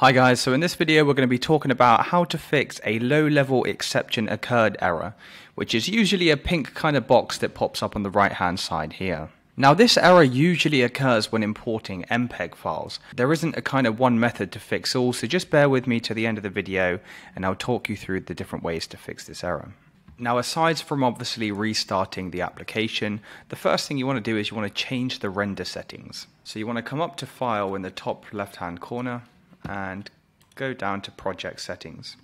Hi guys, so in this video we're going to be talking about how to fix a low level exception occurred error, which is usually a pink kind of box that pops up on the right hand side here. Now this error usually occurs when importing MPEG files. There isn't a kind of one method to fix all, so just bear with me to the end of the video and I'll talk you through the different ways to fix this error. Now aside from obviously restarting the application, the first thing you want to do is you want to change the render settings. So you want to come up to file in the top left hand corner and go down to project settings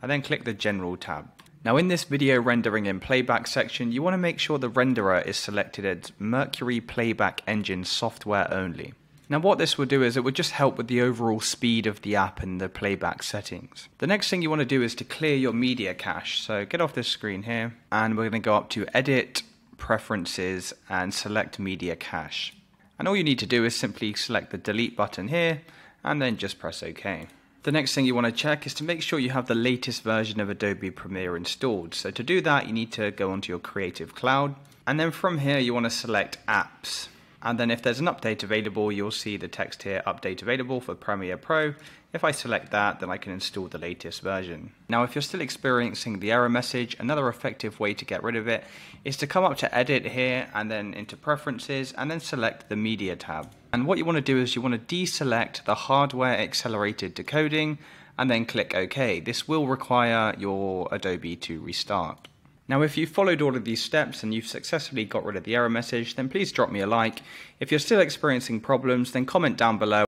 and then click the general tab. Now in this video rendering and playback section you want to make sure the renderer is selected as Mercury Playback Engine software only. Now what this will do is it will just help with the overall speed of the app and the playback settings. The next thing you want to do is to clear your media cache. So get off this screen here and we're going to go up to edit, preferences and select media cache. And all you need to do is simply select the delete button here and then just press OK. The next thing you want to check is to make sure you have the latest version of Adobe Premiere installed. So to do that, you need to go onto your Creative Cloud. And then from here, you want to select Apps. And then if there's an update available, you'll see the text here, Update Available for Premiere Pro. If I select that, then I can install the latest version. Now, if you're still experiencing the error message, another effective way to get rid of it is to come up to Edit here and then into Preferences and then select the Media tab. And what you want to do is you want to deselect the hardware accelerated decoding and then click OK. This will require your Adobe to restart. Now if you've followed all of these steps and you've successfully got rid of the error message, then please drop me a like. If you're still experiencing problems, then comment down below